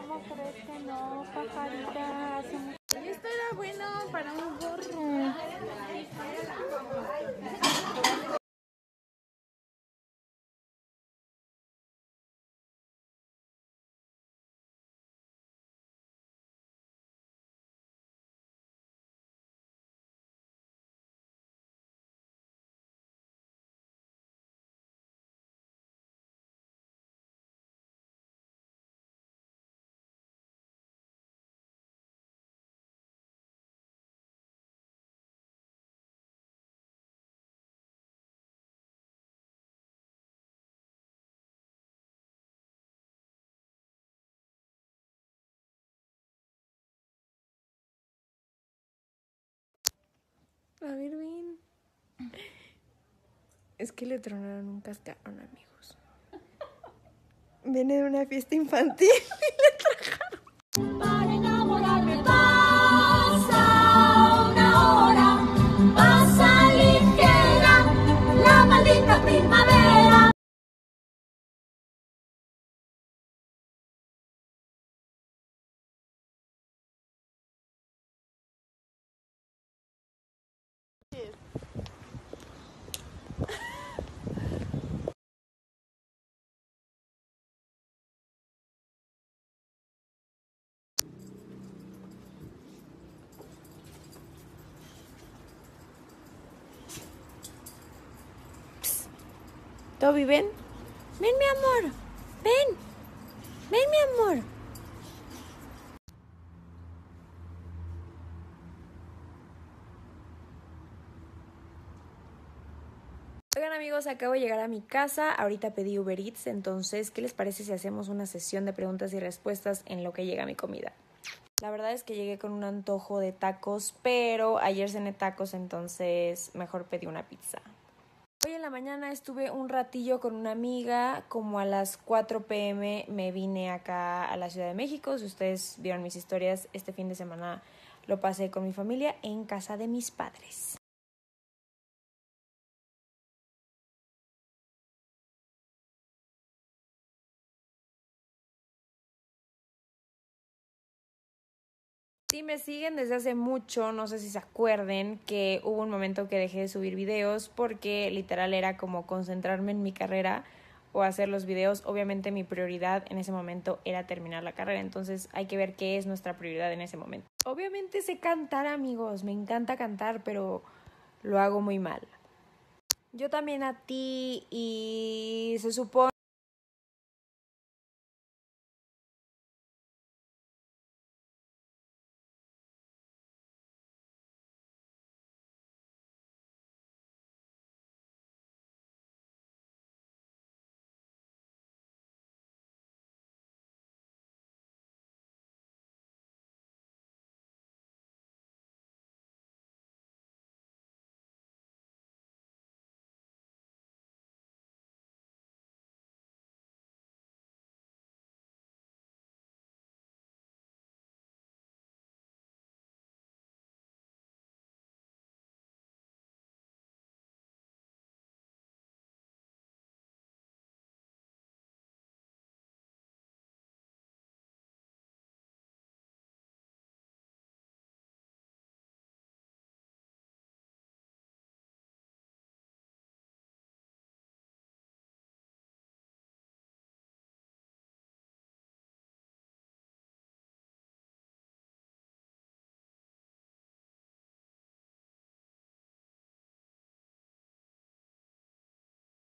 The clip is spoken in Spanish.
¿cómo crees que no, pajarita? Esto era bueno para un A ver, ven. Es que le tronaron un cascarón, amigos. Viene de una fiesta infantil y le Toby, ven. Ven, mi amor. Ven. Ven, mi amor. Amigos, acabo de llegar a mi casa, ahorita pedí Uber Eats, entonces, ¿qué les parece si hacemos una sesión de preguntas y respuestas en lo que llega mi comida? La verdad es que llegué con un antojo de tacos, pero ayer cené tacos, entonces mejor pedí una pizza. Hoy en la mañana estuve un ratillo con una amiga, como a las 4 pm me vine acá a la Ciudad de México. Si ustedes vieron mis historias, este fin de semana lo pasé con mi familia en casa de mis padres. Me siguen desde hace mucho, no sé si se acuerden que hubo un momento que dejé de subir videos porque literal era como concentrarme en mi carrera o hacer los videos. Obviamente mi prioridad en ese momento era terminar la carrera, entonces hay que ver qué es nuestra prioridad en ese momento. Obviamente sé cantar amigos, me encanta cantar, pero lo hago muy mal. Yo también a ti y se supone...